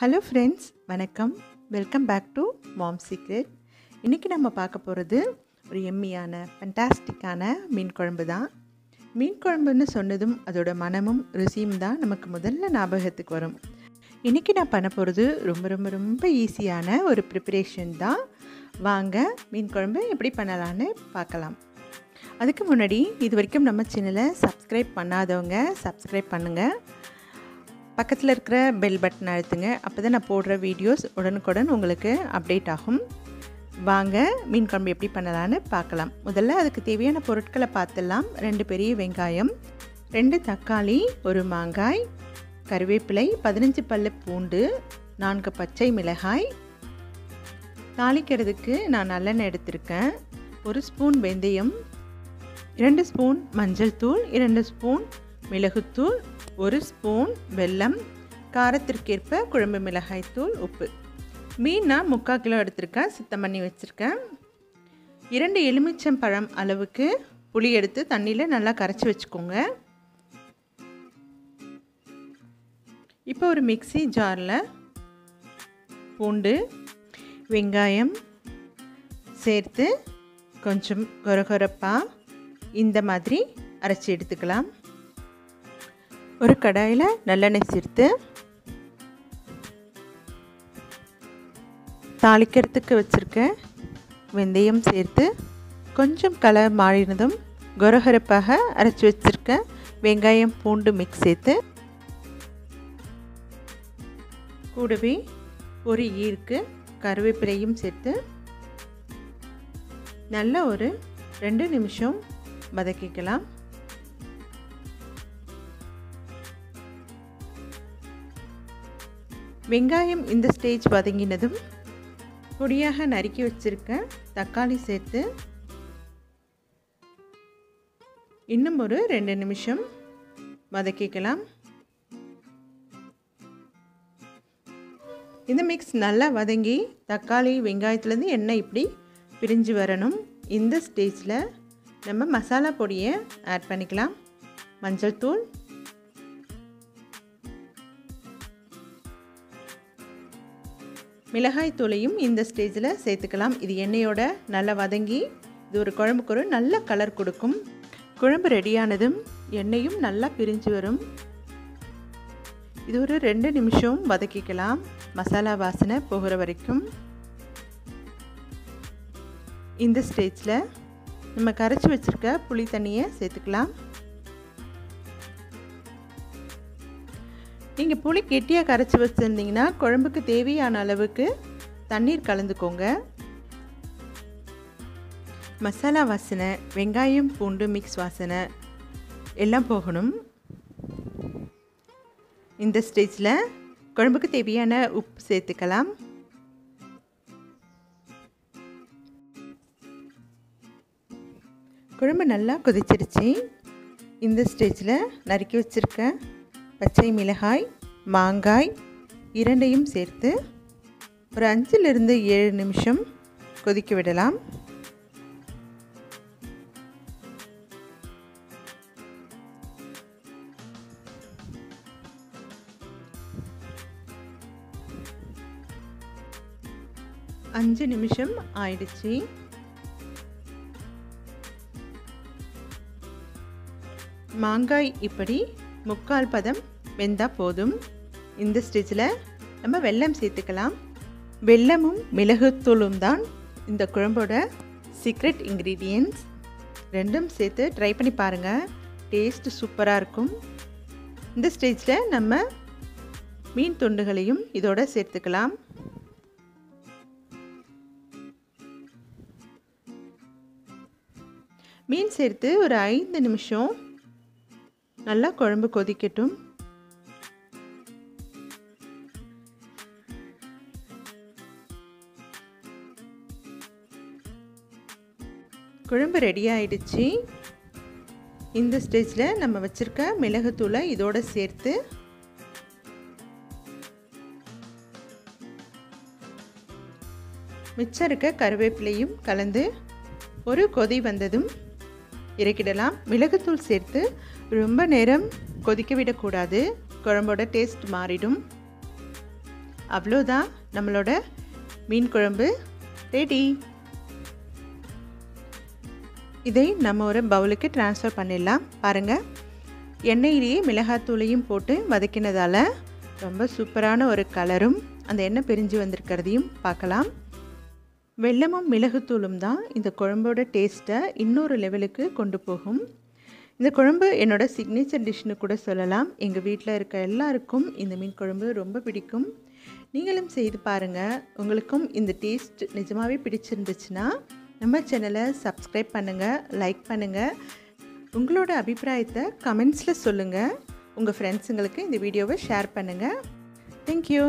Hello friends வணக்கம். Welcome back to mom secret இன்றைக்கி நம்ம பார்க்க போகிறது ஒரு எம்மியான ஃபண்டாஸ்டிக்கான மீன் குழம்பு தான். மீன் குழம்புன்னு சொன்னதும் அதோட மனமும் ருசியும் தான் நமக்கு முதல்ல ஞாபகத்துக்கு வரும். இன்றைக்கி நான் பண்ண போகிறது ரொம்ப ரொம்ப ரொம்ப ஈஸியான ஒரு ப்ரிப்பரேஷன் தான். வாங்க மீன் குழம்பு எப்படி பண்ணலான்னு பார்க்கலாம். அதுக்கு முன்னாடி இது வரைக்கும் நம்ம சேனலை சப்ஸ்கிரைப் பண்ணாதவங்க சப்ஸ்கிரைப் பண்ணுங்கள் பக்கத்தில் இருக்கிற பெல் பட்டன் அழுத்துங்க. அப்போ தான் நான் போடுற வீடியோஸ் உடனுக்குடன் உங்களுக்கு அப்டேட் ஆகும். வாங்க மீன் குழம்பு எப்படி பண்ணலான்னு பார்க்கலாம். முதல்ல அதுக்கு தேவையான பொருட்களை பார்த்துடலாம். ரெண்டு பெரிய வெங்காயம் ரெண்டு தக்காளி ஒரு மாங்காய் கருவேப்பிலை பதினஞ்சு பல்லு பூண்டு நான்கு பச்சை மிளகாய். தாளிக்கிறதுக்கு நான் நல்லெண்ணெய் எடுத்திருக்கேன். ஒரு ஸ்பூன் வெந்தயம் இரண்டு ஸ்பூன் மஞ்சள் தூள் இரண்டு ஸ்பூன் மிளகுத்தூள் ஒரு ஸ்பூன் வெல்லம் காரத்திற்கேற்ப குழம்பு மிளகாய் தூள் உப்பு. மீன் நான் முக்கால் கிலோ எடுத்திருக்கேன் சுத்தம் பண்ணி வச்சுருக்கேன். இரண்டு எலுமிச்சம் பழம் அளவுக்கு புளி எடுத்து தண்ணியில் நல்லா கரைச்சி வச்சுக்கோங்க. இப்போ ஒரு மிக்சி ஜாரில் பூண்டு வெங்காயம் சேர்த்து கொஞ்சம் கொரகொரப்பாக இந்த மாதிரி அரைச்சி எடுத்துக்கலாம். ஒரு கடாயில் நல்லெண்ணெய் சேர்த்து தாளிக்கிறதுக்கு வச்சுருக்க வெந்தயம் சேர்த்து கொஞ்சம் கலர் மாறினதும் கொரகரப்பாக அரைச்சி வச்சுருக்க வெங்காயம் பூண்டு மிக்ஸ் சேர்த்து கூடவே ஒரு ஈருக்கு கருவேப்பிலையும் சேர்த்து நல்ல ஒரு ரெண்டு நிமிஷம் வதக்கிக்கலாம். வெங்காயம் இந்த ஸ்டேஜ் வதங்கினதும் பொடியாக நறுக்கி வச்சுருக்கேன் தக்காளி சேர்த்து இன்னும் ஒரு ரெண்டு நிமிஷம் வதக்கிக்கலாம். இந்த மிக்ஸ் நல்லா வதங்கி தக்காளி வெங்காயத்துலேருந்து எண்ணெய் இப்படி பிரிஞ்சு வரணும். இந்த ஸ்டேஜில் நம்ம மசாலா பொடியை ஆட் பண்ணிக்கலாம். மஞ்சள் தூள் மிளகாய் தூளையும் இந்த ஸ்டேஜில் சேர்த்துக்கலாம். இது எண்ணெயோட நல்லா வதங்கி இது ஒரு குழம்புக்கு ஒரு நல்ல கலர் கொடுக்கும். குழம்பு ரெடியானதும் எண்ணெயும் நல்லா பிரிஞ்சு வரும். இது ஒரு ரெண்டு நிமிஷம் வதக்கிக்கலாம். மசாலா வாசனை போகிற வரைக்கும். இந்த ஸ்டேஜில் நம்ம கரைச்சி வச்சுருக்க புளி தண்ணியை சேர்த்துக்கலாம். நீங்கள் புளி கெட்டியாக கரைச்சி வச்சுருந்தீங்கன்னா குழம்புக்கு தேவையான அளவுக்கு தண்ணீர் கலந்துக்கோங்க. மசாலா வாசனை வெங்காயம் பூண்டு மிக்ஸ் வாசனை எல்லாம் போகணும். இந்த ஸ்டேஜில் குழம்புக்கு தேவையான உப்பு சேர்த்துக்கலாம். குழம்பு நல்லா கொதிச்சிருச்சு. இந்த ஸ்டேஜில் நறுக்கி வச்சுருக்கேன். பச்சை மிளகாய் மாங்காய் இரண்டையும் சேர்த்து ஒரு அஞ்சிலிருந்து ஏழு நிமிஷம் கொதிக்க விடலாம். அஞ்சு நிமிஷம் ஆயிடுச்சு. மாங்காய் இப்படி முக்கால் பதம் வெந்தால் போதும். இந்த ஸ்டேஜில் நம்ம வெல்லம் சேர்த்துக்கலாம். வெல்லமும் மிளகுத்தூளும் தான் இந்த குழம்போட சீக்ரெட் இன்க்ரீடியன்ட்ஸ் ரெண்டும் சேர்த்து ட்ரை பண்ணி பாருங்கள் டேஸ்ட் சூப்பராக இருக்கும். இந்த ஸ்டேஜில் நம்ம மீன் துண்டுகளையும் இதோட சேர்த்துக்கலாம். மீன் சேர்த்து ஒரு ஐந்து நிமிஷம் நல்லா குழம்பு கொதிக்கட்டும். குழம்பு ரெடி ஆயிடுச்சு. இந்த ஸ்டேஜில் நம்ம வச்சுருக்க மிளகுத்தூளை இதோடு சேர்த்து மிச்சம் இருக்க கருவேப்பிலையும் கலந்து ஒரு கொதி வந்ததும் இறக்கிடலாம். மிளகுத்தூள் சேர்த்து ரொம்ப நேரம் கொதிக்க விடக்கூடாது. குழம்போட டேஸ்ட் மாறிடும். அவ்வளோதான் நம்மளோட மீன் குழம்பு. ரெடி இதை நம்ம ஒரு பவுலுக்கு ட்ரான்ஸ்ஃபர் பண்ணிடலாம். பாருங்கள் எண்ணெயிலேயே மிளகாத்தூளையும் போட்டு வதக்கினதால் ரொம்ப சூப்பரான ஒரு கலரும் அந்த எண்ணெய் பிரிஞ்சு வந்திருக்கிறதையும் பார்க்கலாம். வெள்ளமும் மிளகுத்தூளும் தான் இந்த குழம்போட டேஸ்ட்டை இன்னொரு லெவலுக்கு கொண்டு போகும். இந்த குழம்பு என்னோடய சிக்னேச்சர் டிஷ்னு கூட சொல்லலாம். எங்கள் வீட்டில் இருக்க எல்லாருக்கும் இந்த மீன் குழம்பு ரொம்ப பிடிக்கும். நீங்களும் செய்து பாருங்கள் உங்களுக்கும் இந்த டேஸ்ட் நிஜமாகவே பிடிச்சிருந்துச்சுன்னா நம்ம சேனலை சப்ஸ்கிரைப் பண்ணுங்கள் லைக் பண்ணுங்கள் உங்களோட அபிப்பிராயத்தை கமெண்ட்ஸில் சொல்லுங்கள் உங்கள் ஃப்ரெண்ட்ஸுங்களுக்கு இந்த வீடியோவை ஷேர் பண்ணுங்கள் தேங்க்யூ